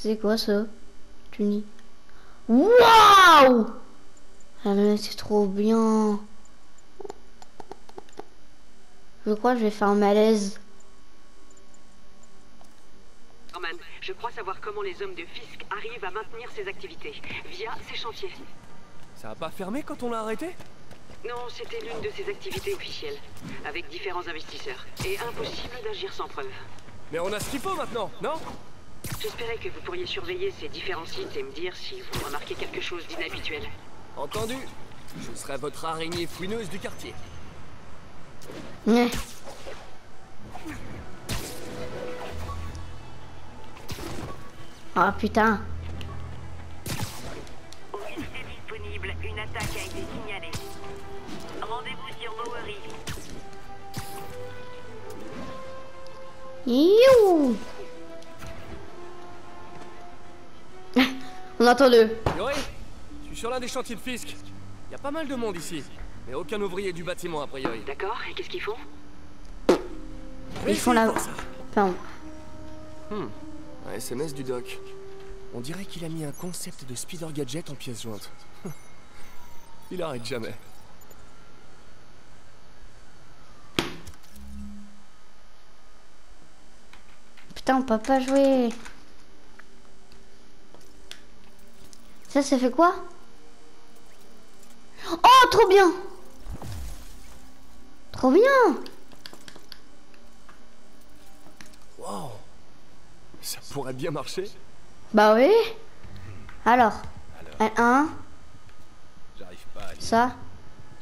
C'est quoi ça? Tu dis. Waouh Ah mais c'est trop bien. Je crois que je vais faire un malaise. Norman, je crois savoir comment les hommes de Fisk arrivent à maintenir ces activités via ces chantiers. Ça a pas fermé quand on l'a arrêté? Non, c'était l'une de ces activités officielles, avec différents investisseurs. Et impossible d'agir sans preuve. Mais on a ce qu'il faut maintenant, non? J'espérais que vous pourriez surveiller ces différents sites et me dire si vous remarquez quelque chose d'inhabituel. Entendu Je serai votre araignée fouineuse du quartier. Ouais. Ah putain. Officier disponible, une attaque a été signalée. Rendez-vous sur Bowery. You. Entend le. Yori Je suis sur l'un des chantiers de Fisk. Y a pas mal de monde ici. Mais aucun ouvrier du bâtiment, a priori. D'accord Et qu'est-ce qu'ils font? Ils font la. Enfin, Hmm. Un SMS du doc. On dirait qu'il a mis un concept de speeder gadget en pièce jointe. Il arrête jamais. putain, on peut pas jouer. Ça, ça fait quoi? Oh, trop bien Trop bien Wow Ça pourrait bien marcher. Bah oui. Alors, un, un, J'arrive pas à lire. ça.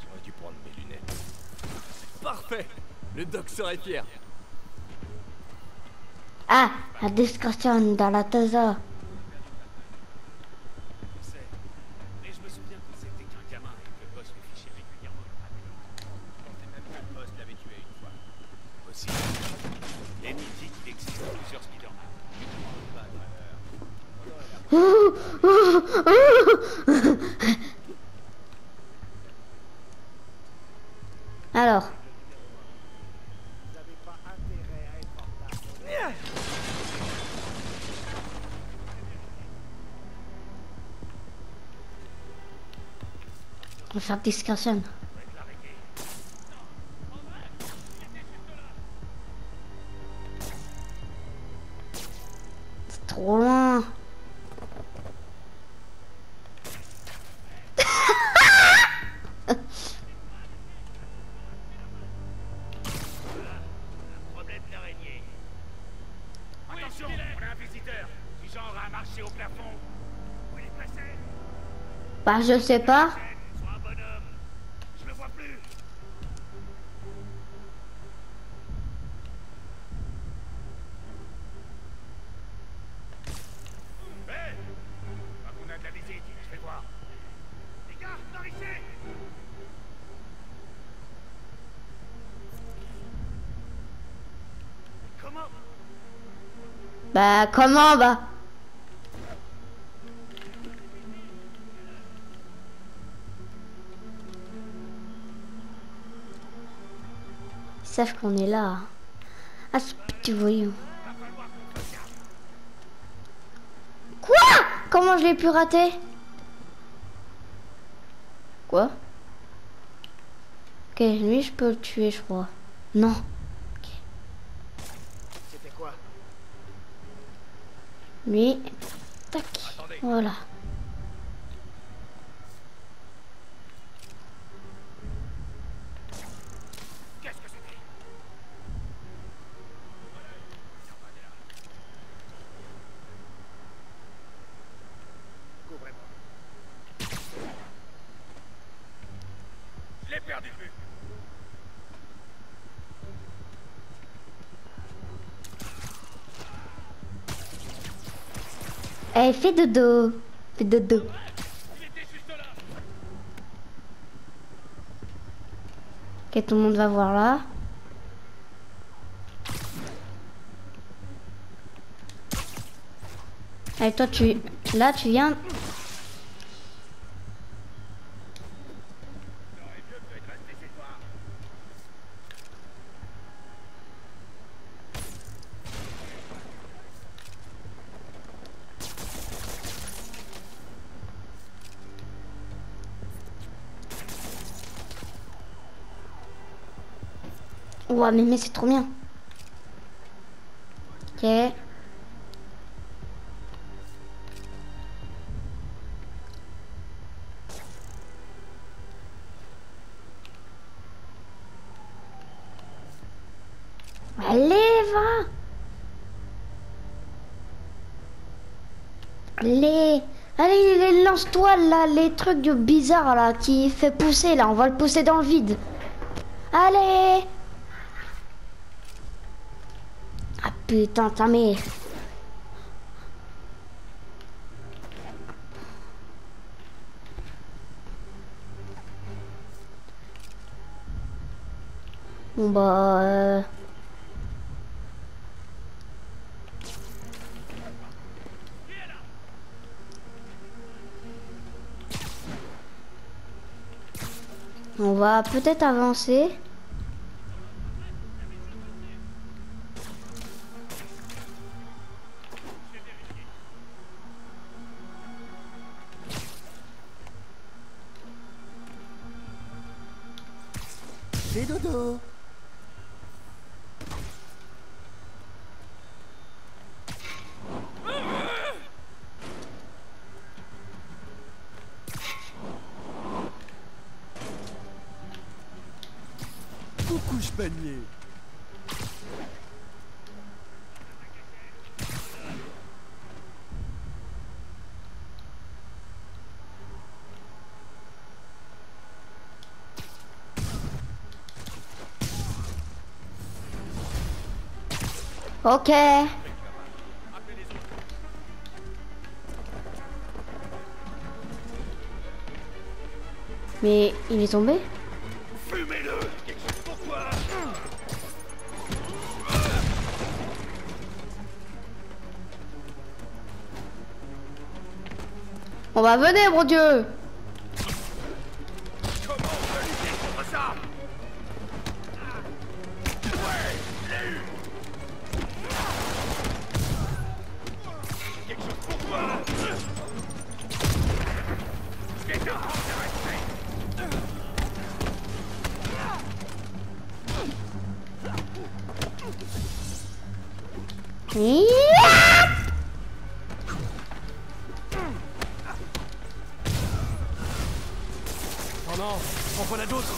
J'aurais dû prendre mes lunettes. Parfait Le doc serait fier. Ah, la discussion dans la taza. Alors. On va faire discussion. C'est trop loin. Gars, par ici Comment Bah, comment, bah? Savent qu'on est là. Ah, ce petit voyou. Quoi? Comment je l'ai pu rater? Quoi? Ok, lui, je peux le tuer, je crois. Non. C'était quoi? Lui. Tac. Voilà. Qu'est-ce que c'était Couvrez-moi. Vue. Eh, fais dodo. Fais dodo. Ok, tout le monde va voir là. Allez, toi, tu... Là, tu viens... Ouah, mais, mais c'est trop bien. Ok. Allez, va Allez Allez, lance-toi là, les trucs de bizarre là, qui fait pousser là, on va le pousser dans le vide. Allez Ah putain, ta mère. Bon bah... euh, On va peut-être avancer. C'est dodo. Ok. Mais il est tombé? Fumez-le On va venir, mon Dieu Oh non, en voilà d'autres.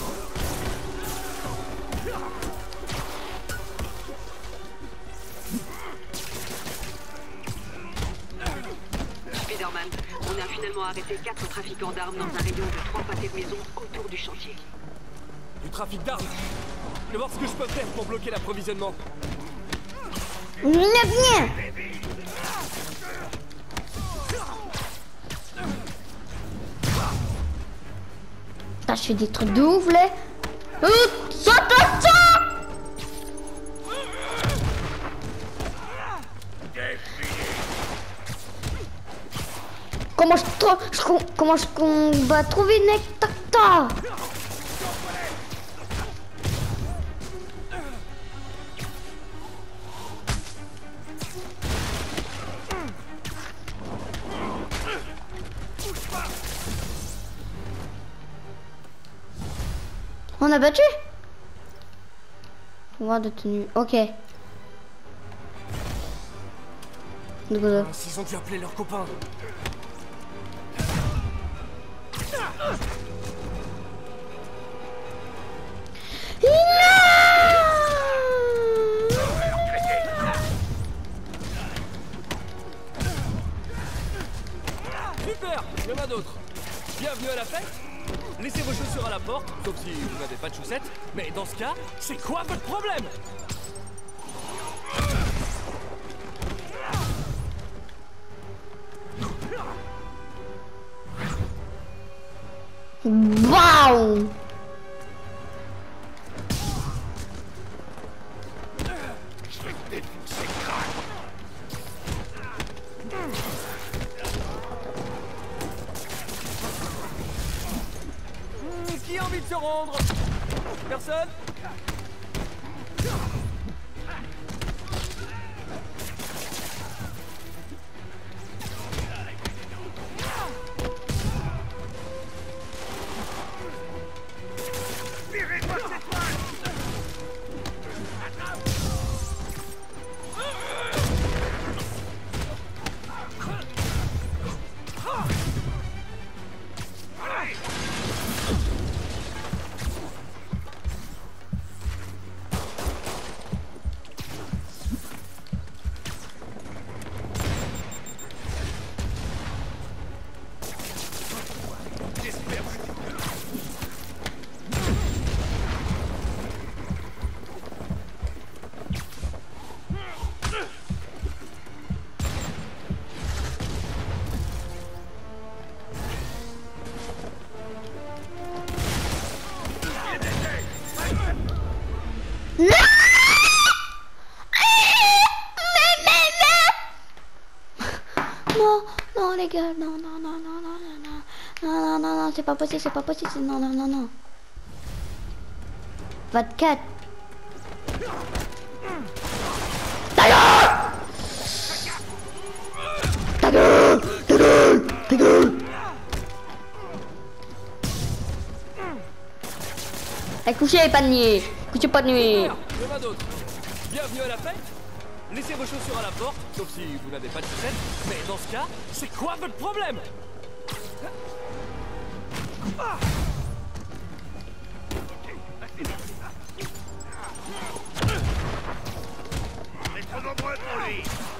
Spider-Man, on a finalement arrêté quatre trafiquants d'armes dans un rayon de trois pâtés de maison autour du chantier. Du trafic d'armes. Je vais voir ce que je peux faire pour bloquer l'approvisionnement. Viens, viens Putain, je fais des trucs de ouf, là. Euh, Saute, saute, saute Comment je, tro- je com- comment je combat trouver Nectacta On a battu? Pouvoir de tenue. Ok. Euh, S'ils ont dû appeler leurs copains. Super Il y en a d'autres. Bienvenue à la fête Laissez vos chaussures à la porte, sauf si vous n'avez pas de chaussettes. Mais dans ce cas, c'est quoi votre problème? Waouh Come on. Gars, non, non, non, non, non, non, non, non, non, non, c'est pas possible, c'est pas possible, non, non, non, non. 24. Ta gueule Ta gueule Ta gueule Ta gueule Eh, couchez, pas de nuit Couchez pas de nuit. Bienvenue à la fête. Laissez vos chaussures à la porte, sauf si vous n'avez pas de chaussettes. Mais dans ce cas, c'est quoi votre problème trop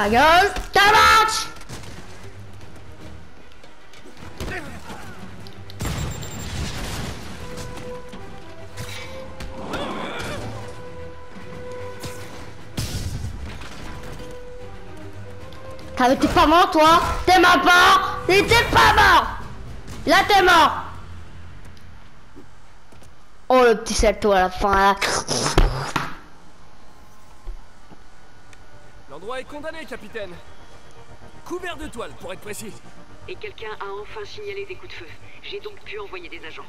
Ta gueule Ta marche mais t'es pas mort toi? T'es mort pas Mais t'es pas mort! Là t'es mort! Oh le petit salto à la fin. Est condamné, capitaine. Couvert de toile, pour être précis. Et quelqu'un a enfin signalé des coups de feu. J'ai donc pu envoyer des agents.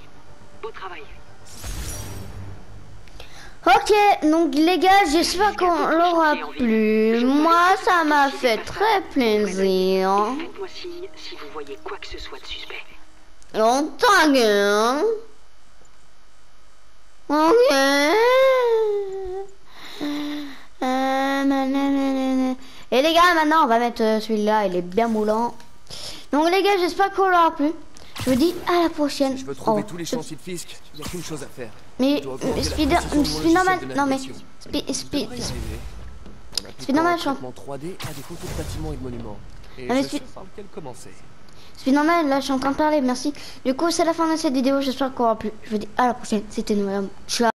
Beau travail. Ok, donc les gars, j'espère qu'on l'aura plu. Moi, ça m'a fait très plaisir. Faites-moi signe si vous voyez quoi que ce soit de suspect. Longtemps, hein Ok. Euh. Et les gars, maintenant, on va mettre euh, celui-là, il est bien moulant. Donc les gars, j'espère qu'on l'aura plu. Je vous dis à la prochaine. Je veux trouver Oh, tous les chantiers de Fisk. Il n'y a qu'une chose à faire. Mais, la Spider, Spiderman, non mais, navigation. Spi- Spi- Je arriver. En appliquant Spiderman, un je- traitement 3D à des photos de bâtiments et de monuments. Et Ah, mais je commencer. Spiderman, là, je suis en train de parler, merci. Du coup, c'est la fin de cette vidéo, j'espère qu'on aura plu. Je vous dis à la prochaine, c'était madame. Ciao